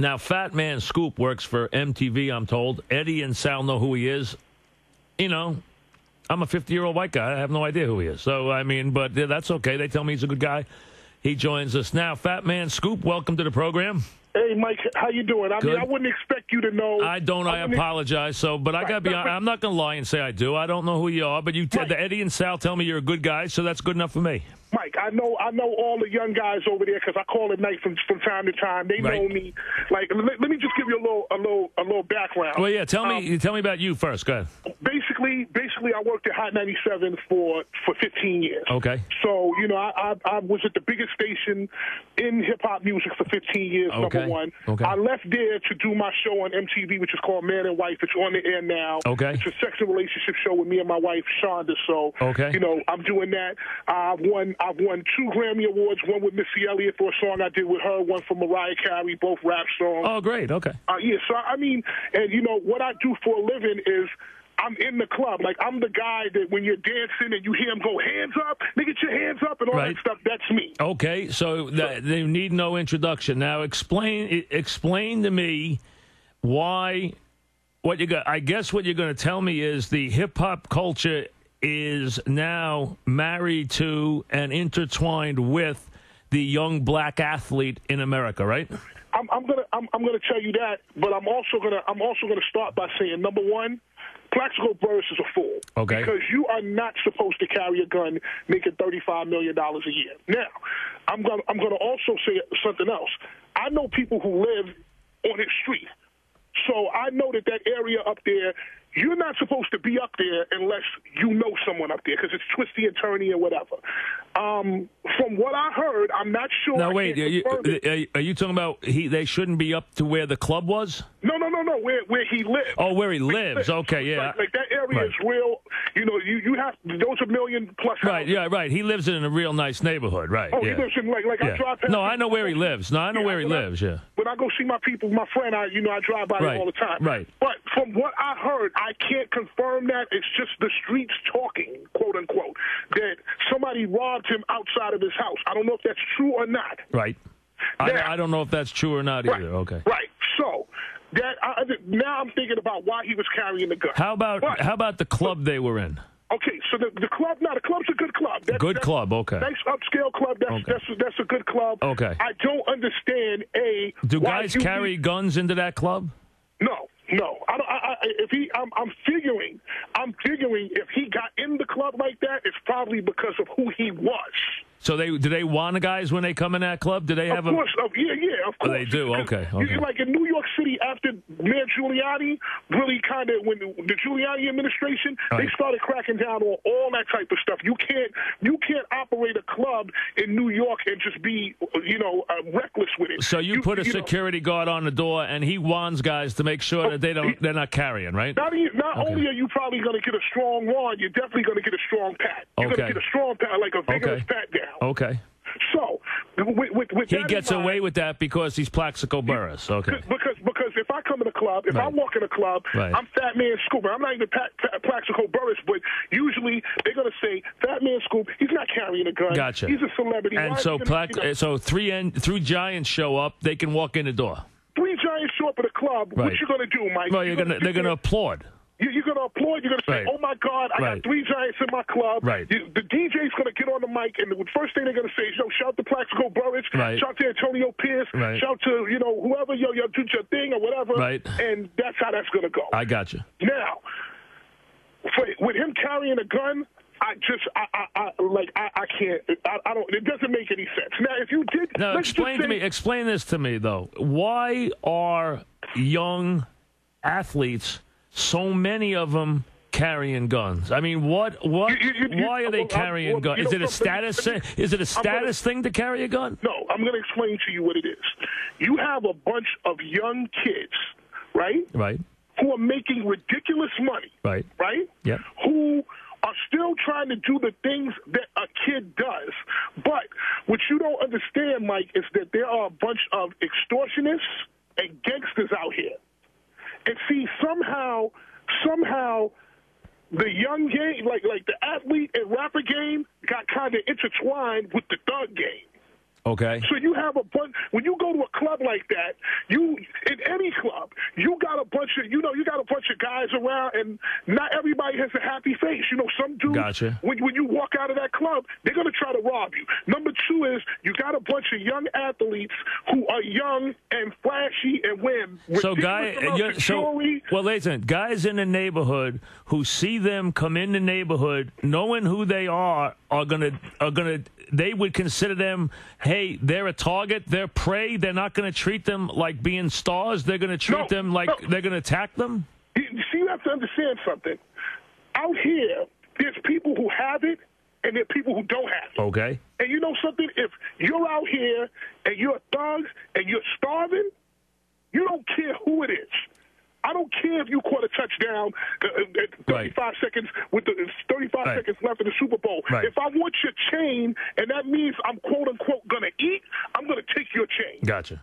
Now, Fatman Scoop works for MTV, I'm told. Eddie and Sal know who he is. You know, I'm a 50 year old white guy. I have no idea who he is. So, I mean, but yeah, that's okay. They tell me he's a good guy. He joins us now. Fatman Scoop, welcome to the program. Hey, Mike, how you doing? I Good. mean, I wouldn't expect you to know. I don't. I wouldn't- apologize. So, but I gotta be. but- I'm not gonna lie and say I do. I don't know who you are, but you. Right. The Eddie and Sal tell me you're a good guy, so that's good enough for me. Mike, I know, I know all the young guys over there because I call at night from from time to time. They Right. know me. Like, let, let me just give you a little, a little, a little background. Well, yeah. Tell Um, me. Tell me about you first. Go ahead. basically, basically, I worked at Hot 97 for for 15 years. Okay. So you know, I, I I was at the biggest station in hip hop music for 15 years. Okay. Number one. Okay. I left there to do my show on MTV, which is called Man and Wife. It's on the air now. Okay. It's a sexual relationship show with me and my wife Shonda. So Okay. you know, I'm doing that. I've won I've won two Grammy awards. One with Missy Elliott for a song I did with her. One for Mariah Carey. Both rap songs. Oh, great. Okay. Uh, yeah, so I mean, and you know what I do for a living is I'm in the club. Like I'm the guy that when you're dancing and you hear him go hands up, nigga, get your hands up and all Right. that stuff. That's me. Okay. So that, they need no introduction. Now, explain. Explain to me why. What you got? I guess what you're going to tell me is the hip hop culture is now married to and intertwined with the young black athlete in America, right? I'm, I'm gonna I'm, I'm gonna tell you that, but I'm also gonna I'm also gonna start by saying number one. Plaxico Burress is a fool. Okay. Because you are not supposed to carry a gun making thirty-five million dollars a year. Now, I'm gonna I'm gonna also say something else. I know people who live on his street. So I know that that area up there, you're not supposed to be up there unless you know someone up there because it's twisty and turny and whatever. Um, from what I heard, I'm not sure. Now wait, are you, are you- are you talking about he? They shouldn't be up to where the club was. No, no, no, no. Where where he lives. Oh, where he lives. Okay, yeah. Like, like that area Right. is real. You know, you you have those are million plus. Right, houses. yeah, right. He lives in a real nice neighborhood, right? Oh, yeah. he lives in like like Yeah. I drive past. No, I know where he lives. No, I know Yeah, where he when I- lives. Yeah. When I go see my people, my friend, I you know I drive by Right, him all the time. right. But from what I heard, I can't confirm that. It's just the streets talking, quote unquote, that somebody robbed him outside of his house. I don't know if that's true or not. Right. Now- I, I don't know if that's true or not Right. either. Okay. Right. That I, now I'm thinking about why he was carrying the gun. How about But- how about the club they were in? Okay, so the, the club, now the club's a good club. That's, Good that's- club, okay. Nice upscale club. That's Okay. that's that's a good club. Okay. I don't understand a. Do guys carry need- guns into that club? No, no. I don't. I, I, if he, I'm, I'm figuring, I'm figuring if he got in the club like that, it's probably because of who he was. So they do they want the guys when they come in that club? Do they have Of a course, of, yeah, yeah, of Oh, course. they do? Okay, You- okay. Like in New York City, after Mayor Giuliani really kind of when the, the Giuliani administration, they started cracking down on all that type of stuff. You can't, you can't operate a club in New York and just be, you know, uh, reckless with it. So you, put a know, security guard on the door, and he warns guys to make sure that they don't they're not carrying, right? Not, not Okay. only are you probably going to get a strong wand, you're definitely going to get a strong pat. You're Okay. going to get a strong pat, like a vigorous Okay. pat down. Okay. So, with, with, with He gets mind- away with that because he's Plaxico Burress. Okay. Because because if I come in a club, if I walk in a club, Right. I'm Fatman Scoop. I'm not even Plaxico Burress, but usually they're gonna say Fatman Scoop. He's not carrying a gun. Gotcha. He's a celebrity. And is so, gonna, Plax, you know, so three en- three giants show up. They can walk in the door. three giants show up at a club. What you gonna do, Mike? Well, you're gonna sit they're gonna there- applaud. You- You're gonna applaud. You're gonna say, Right. "Oh my God, I Right. got three giants in my club." Right. You, the DJ's gonna get on the mic, and the first thing they're gonna say is, "Yo, shout to Plaxico Burress, Right. shout to Antonio Pierce, Right. shout to you know whoever, yo, yo, do your thing or whatever." Right. And that's how that's gonna go. I got you. Now, for, with him carrying a gun, I just, I, I, I like, I, I can't, I, I don't. It doesn't make any sense. Now, if you did, Now, explain just to me. Explain this to me, though. Why are young athletes, so many of them, carrying guns? I mean, what? What? You- you- you- why are they well, carrying well, guns? you Is it a status? Thing? Is it a status thing to carry a gun? No, I'm going to explain to you what it is. You have a bunch of young kids, right, Right. who are making ridiculous money, Right. right? Yep. Who are still trying to do the things that a kid does. But what you don't understand, Mike, is that there are a bunch of extortionists and gangsters out here. And see, somehow, somehow, the young game, like like the athlete and rapper game, got kind of intertwined with the thug game. Okay. So you have a bunch when you go to a club like that, you in any club, you got a bunch of you know you got a bunch of guys around, and not everybody has a happy face. You know, some dudes Gotcha. when when you walk out of that club, they're gonna try to rob you. Number two is you got a bunch of young athletes who are young and flashy and win. So, guy, so well, listen, guys in the neighborhood who see them come in the neighborhood, knowing who they are, are gonna are gonna. They would consider them, hey, they're a target, they're prey. They're not going to treat them like being stars. They're going to treat No, them like no. they're going to attack them. You see, you have to understand something. Out here, there's people who have it, and there are people who don't have it. Okay. And you know something? If you're out here and you're a thug and you're starving, you don't care who it is. I don't care if you caught a touchdown uh, uh, at 35 Right. seconds with the 35 Right. seconds left in the Super Bowl. Right. If I want your chain and that means I'm quote unquote gonna eat, I'm gonna take your chain. Gotcha.